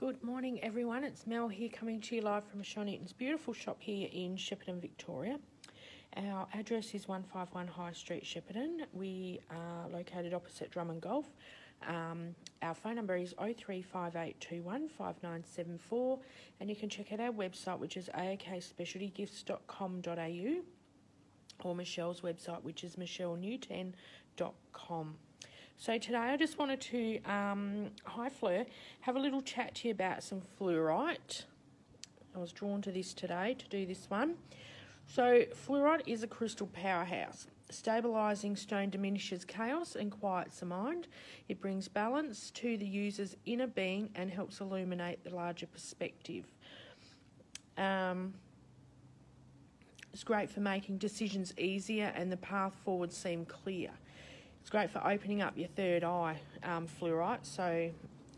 Good morning, everyone. It's Mel here coming to you live from Michelle Newten's beautiful shop here in Shepparton, Victoria. Our address is 151 High Street, Shepparton. We are located opposite Drummond Golf. Um, our phone number is 0358215974 and you can check out our website which is aokspecialtygifts.com.au or Michelle's website which is michellenewten.com. So today I just wanted to, um, hi Fleur, have a little chat to you about some fluorite. I was drawn to this today to do this one. So fluorite is a crystal powerhouse. Stabilizing stone diminishes chaos and quiets the mind. It brings balance to the user's inner being and helps illuminate the larger perspective. Um, it's great for making decisions easier and the path forward seem clear. It's great for opening up your third eye, um, fluorite, so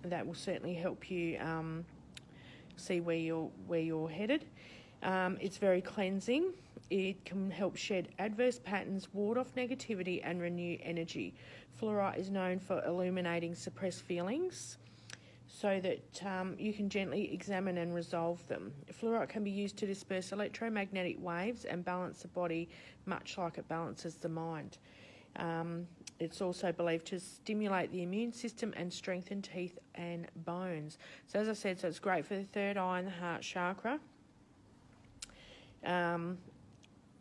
that will certainly help you um, see where you're where you're headed. Um, it's very cleansing. It can help shed adverse patterns, ward off negativity, and renew energy. Fluorite is known for illuminating suppressed feelings so that um, you can gently examine and resolve them. Fluorite can be used to disperse electromagnetic waves and balance the body much like it balances the mind. Um, it's also believed to stimulate the immune system and strengthen teeth and bones. So, as I said, so it's great for the third eye and the heart chakra. Um,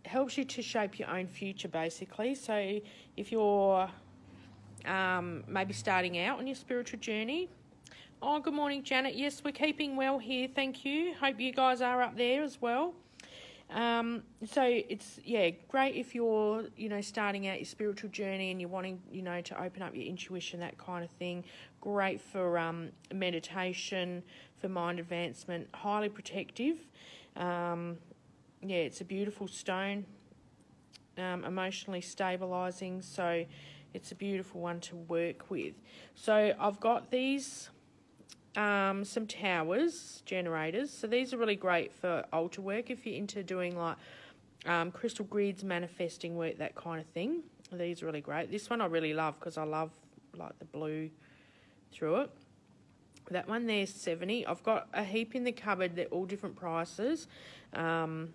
helps you to shape your own future, basically. So, if you're um, maybe starting out on your spiritual journey, oh, good morning, Janet. Yes, we're keeping well here. Thank you. Hope you guys are up there as well. Um, so it's yeah great if you're you know starting out your spiritual journey and you're wanting you know to open up your intuition that kind of thing. Great for um, meditation, for mind advancement. Highly protective. Um, yeah, it's a beautiful stone. Um, emotionally stabilizing, so it's a beautiful one to work with. So I've got these um, some towers generators. So these are really great for altar work if you're into doing like um, crystal grids, manifesting work, that kind of thing. These are really great. This one I really love because I love like the blue through it. That one there's 70. I've got a heap in the cupboard. They're all different prices. Um,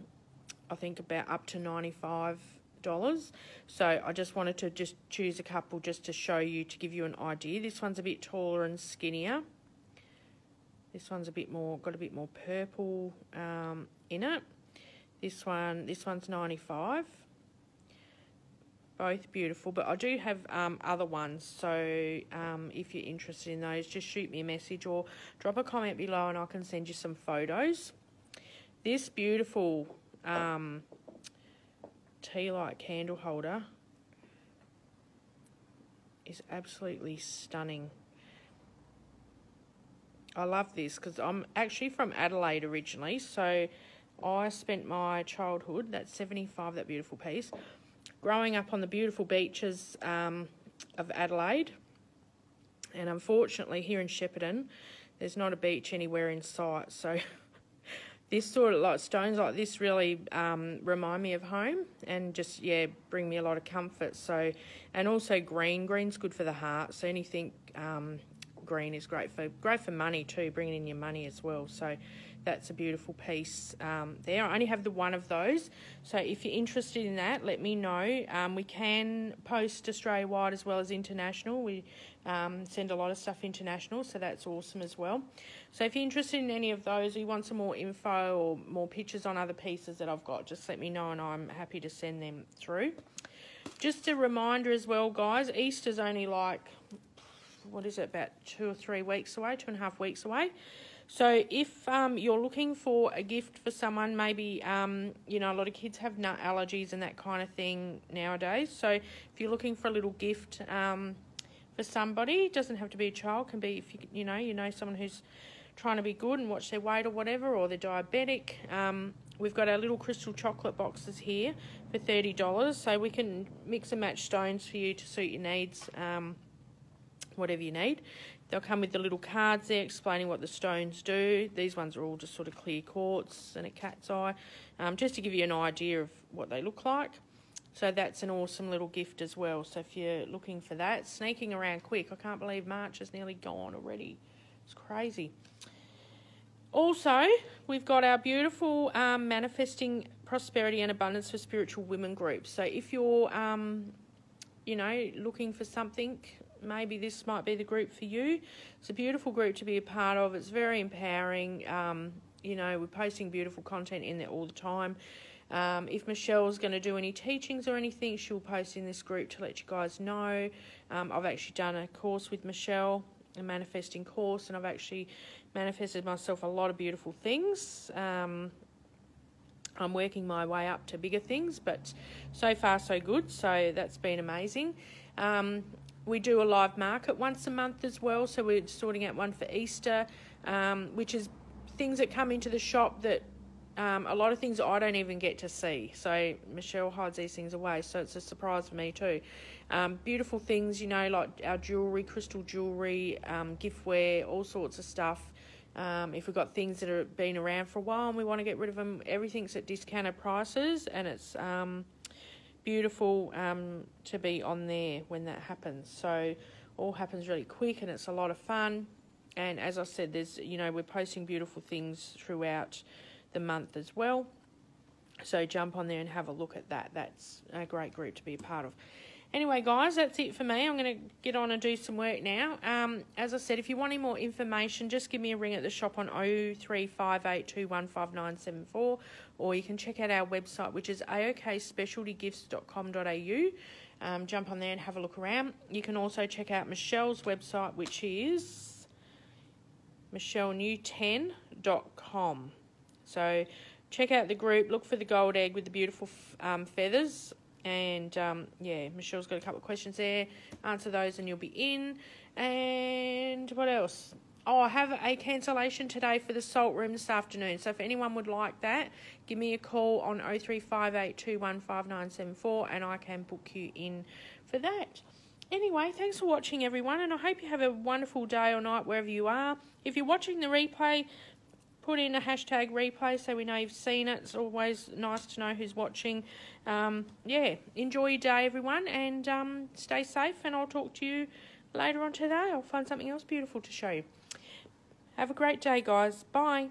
I think about up to 95 dollars so I just wanted to just choose a couple just to show you to give you an idea this one's a bit taller and skinnier this one's a bit more, got a bit more purple um, in it. This one, this one's 95. Both beautiful, but I do have um, other ones. So um, if you're interested in those, just shoot me a message or drop a comment below and I can send you some photos. This beautiful um, tea light candle holder is absolutely stunning. I love this because I'm actually from Adelaide originally, so I spent my childhood, that 75, that beautiful piece, growing up on the beautiful beaches um, of Adelaide. And unfortunately, here in Shepparton, there's not a beach anywhere in sight. So this sort of like stones like this really um, remind me of home and just yeah bring me a lot of comfort. So and also green, green's good for the heart. So anything um, green is great for great for money too, bringing in your money as well. So that's a beautiful piece um, there. I only have the one of those, so if you're interested in that, let me know. Um, we can post Australia wide as well as international. We um, send a lot of stuff international, so that's awesome as well. So if you're interested in any of those, or you want some more info or more pictures on other pieces that I've got, just let me know, and I'm happy to send them through. Just a reminder as well, guys, Easter's only like what is it, about two or three weeks away, two and a half weeks away. So if um, you're looking for a gift for someone, maybe, um, you know, a lot of kids have nut allergies and that kind of thing nowadays. So if you're looking for a little gift um, for somebody, it doesn't have to be a child, can be if you, you know, you know someone who's trying to be good and watch their weight or whatever, or they're diabetic. Um, we've got our little crystal chocolate boxes here for $30. So we can mix and match stones for you to suit your needs. Um, whatever you need. They'll come with the little cards there explaining what the stones do. These ones are all just sort of clear quartz and a cat's eye, um, just to give you an idea of what they look like. So that's an awesome little gift as well. So if you're looking for that, sneaking around quick. I can't believe March is nearly gone already. It's crazy. also, we've got our beautiful um, manifesting prosperity and abundance for spiritual women group. So if you're, um, you know, looking for something, maybe this might be the group for you. It's a beautiful group to be a part of. It's very empowering. Um, you know, we're posting beautiful content in there all the time. Um, if Michelle's going to do any teachings or anything, she'll post in this group to let you guys know. Um, I've actually done a course with Michelle, a manifesting course, and I've actually manifested myself a lot of beautiful things. Um, I'm working my way up to bigger things, but so far so good. So that's been amazing. Um, we do a live market once a month as well, so we're sorting out one for Easter, um, which is things that come into the shop that um, a lot of things I don't even get to see. So Michelle hides these things away, so it's a surprise for me too. Um, beautiful things, you know, like our jewelry, crystal jewelry, um, giftware, all sorts of stuff. Um, if we've got things that have been around for a while and we want to get rid of them, everything's at discounted prices, and it's um, beautiful um, to be on there when that happens. So all happens really quick, and it's a lot of fun. And as I said, there's you know we're posting beautiful things throughout the month as well. So jump on there and have a look at that. That's a great group to be a part of. Anyway, guys, that's it for me. I'm going to get on and do some work now. Um, as I said, if you want any more information, just give me a ring at the shop on 0358215974 or you can check out our website, which is aokspecialtygifts.com.au. Um, jump on there and have a look around. You can also check out Michelle's website, which is michellenewten.com. So check out the group, look for the gold egg with the beautiful um, feathers and um, yeah, Michelle's got a couple of questions there. Answer those and you'll be in. And what else? Oh, I have a cancellation today for the salt room this afternoon. So if anyone would like that, give me a call on 0358215974 and I can book you in for that. Anyway, thanks for watching everyone and I hope you have a wonderful day or night wherever you are. If you're watching the replay, put in a hashtag replay so we know you've seen it. It's always nice to know who's watching. Um, yeah, enjoy your day, everyone, and um, stay safe. And I'll talk to you later on today. I'll find something else beautiful to show you. Have a great day, guys. Bye.